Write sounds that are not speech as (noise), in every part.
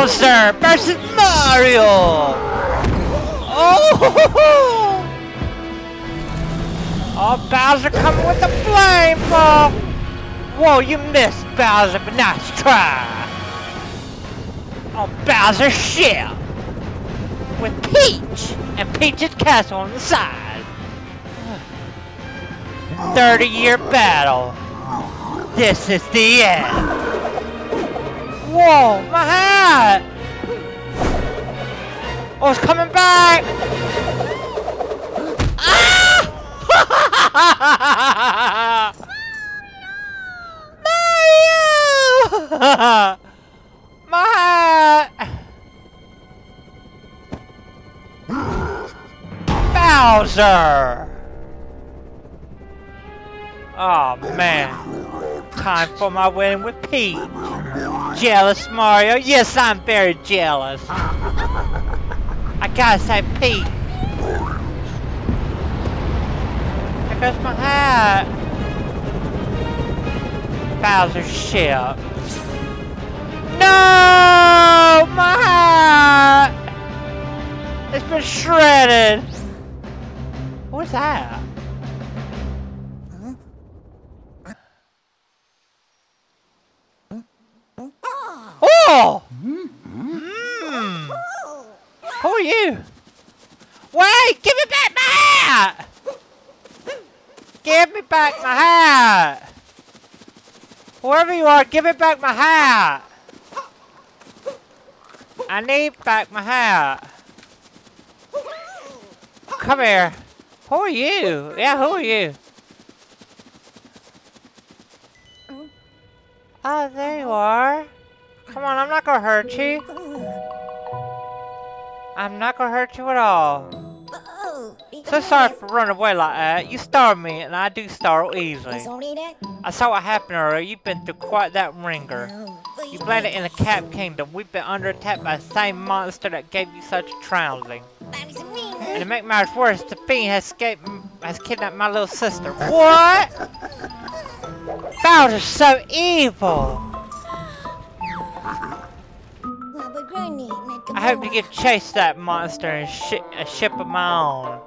Bowser versus Mario! Oh! Oh, Bowser coming with the flame ball! Whoa, you missed, Bowser, but nice try! Oh, on Bowser's ship! With Peach! And Peach's castle on the side! 30 year battle! This is the end! Whoa, my hat! Oh, it's coming back! Ah! (laughs) Mario! (laughs) my hat! Bowser! Oh man. Time for my wedding with Jealous, Mario? Yes, I'm very jealous. (laughs) I gotta say, Pete. There goes my hat. Bowser's ship. No! My hat! It's been shredded. What's that? You? Wait! Give me back my hat! Give me back my hat! Whoever you are, give me back my hat! I need back my hat. Come here. Who are you? Yeah, who are you? Oh, there you are. Come on, I'm not gonna hurt you. I'm not gonna hurt you at all. So sorry for running away like that. You startled me, and I do startle easily. I saw what happened earlier. You've been through quite that ringer. You landed in the Cap Kingdom. We've been under attack by the same monster that gave you such a trouncing. And to make matters worse, the fiend has escaped, has kidnapped my little sister. What? (laughs) Bowser's so evil. I hope to get chase that monster and shi uh, a ship of my own.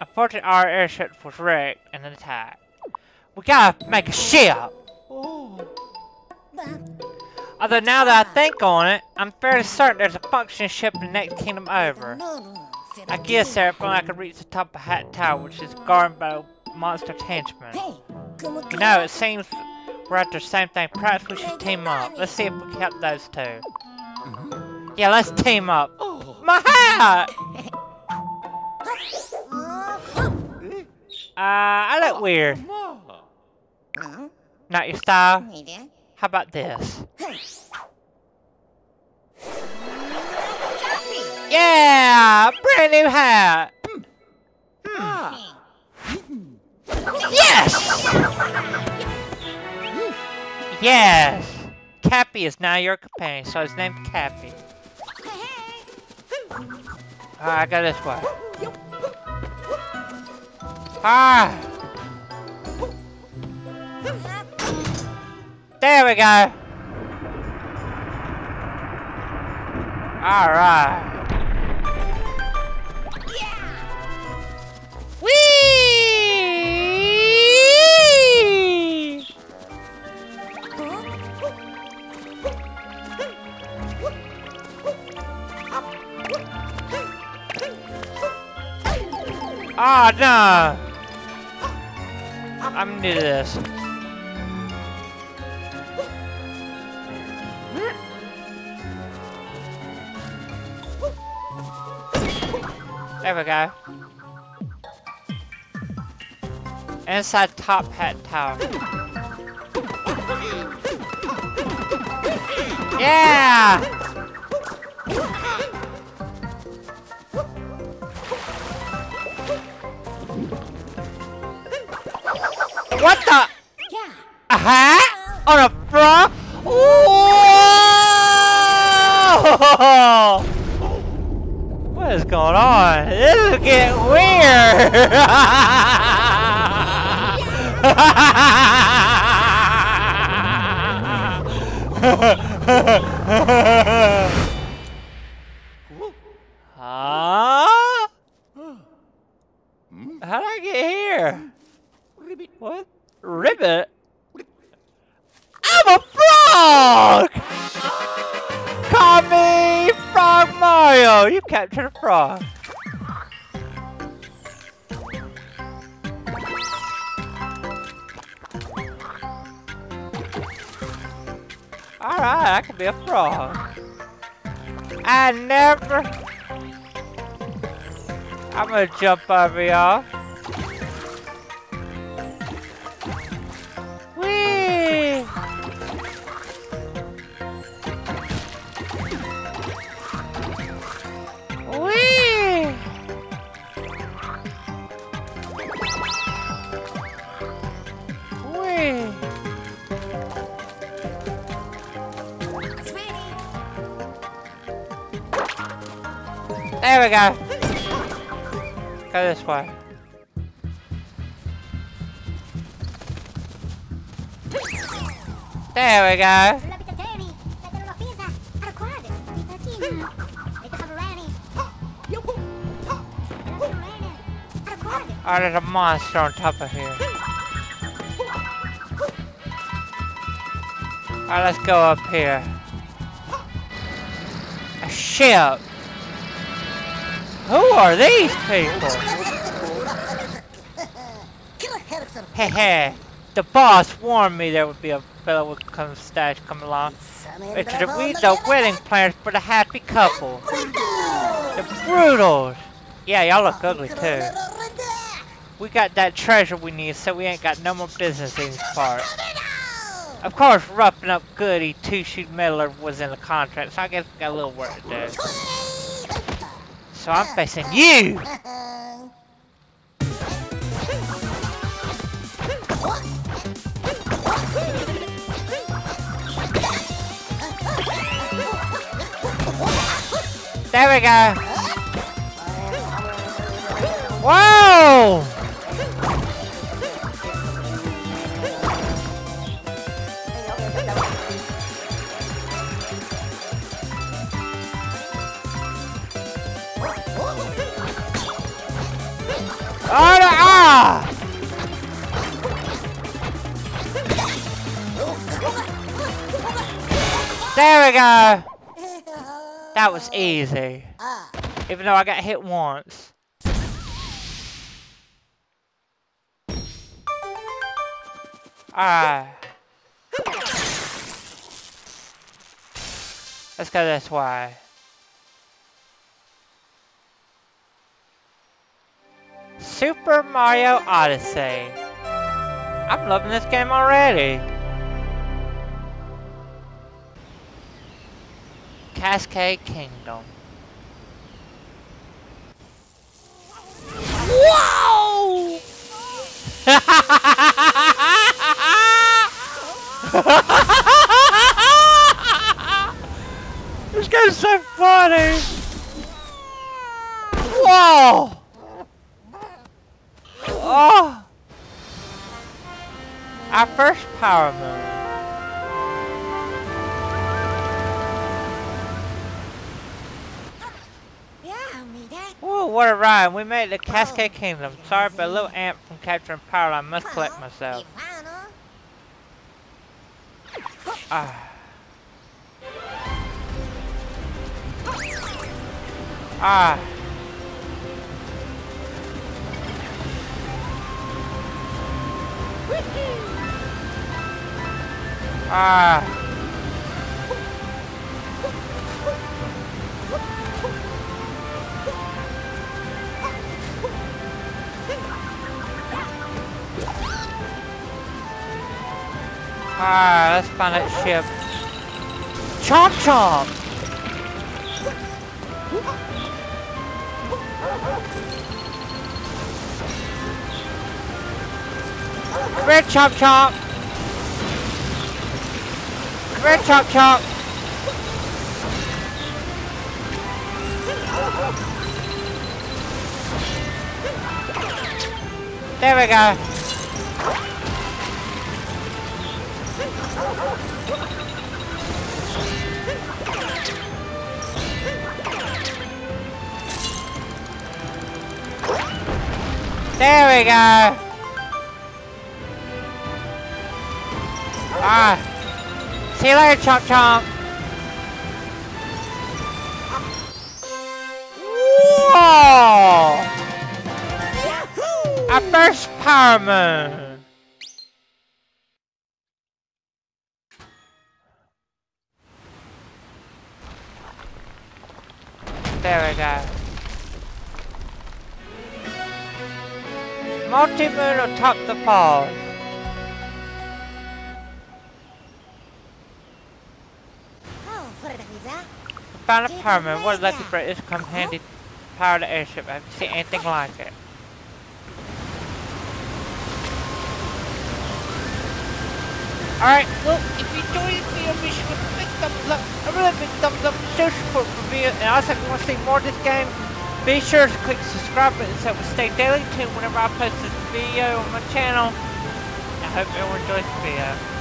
Unfortunately, our airship was wrecked in an attack. We gotta make a ship! Although now that I think on it, I'm fairly certain there's a functioning ship in the next kingdom over. I guess only I could reach the top of Hat Tower, which is guarded by monster henchmen. You know, it seems we're at the same thing. Perhaps we should team up. Let's see if we can help those two. Yeah, let's team up. My hat! (laughs) Uh, I look weird. Not your style? How about this? Yeah! Brand new hat! Hmm. Yes! Yes! Cappy is now your companion, so his name's Cappy. Ah, I got this one. Ah! There we go! Alright. No! I'm new to this. There we go. Inside Top Hat Tower. Yeah! What the? A hat? Uh-huh. Uh-huh. On a frog? Whoa! What is going on? This is getting weird! (laughs) Mario! You captured a frog. Alright, I can be a frog. I never... I'm gonna jump over y'all. There we go. Go this way. There we go. Oh, there's a monster on top of here. Alright, let's go up here. Oh, a ship. Who are these people? Hehe. the boss warned me there would be a fellow with come stash come along. Read the wedding plans for the happy couple. The Broodals. Yeah, y'all look ugly too. We got that treasure we need, so we ain't got no more business in these parts. Of course, roughing up Goody, two-shoot meddler was in the contract, so I guess we got a little work to do. So I'm facing you! There we go! Whoa! There we go! That was easy. Even though I got hit once. Ah. Let's go this way. Super Mario Odyssey. I'm loving this game already. Cascade Kingdom. Whoa! (laughs) this so funny! Whoa, what a ride. We made the Cascade Kingdom. Sorry, but a little amp from capturing power. I must collect myself. Ah. Ah. Ah. Ah, let's find that ship. Chomp chomp! Here, chomp chomp! Here, chomp chomp! There we go. There we go. Ah. See you later, Chomp Chomp. Whoa! A first power moon. There we go. Multi-moon atop the falls. Found a moon. What lucky for it come handy power the airship. I haven't seen anything like it. Alright, well, if you enjoyed this video, be sure to big thumbs up, a really big thumbs up, show support for video, and also if you want to see more of this game, be sure to click subscribe button so we stay daily tuned whenever I post this video on my channel. I hope everyone enjoys the video.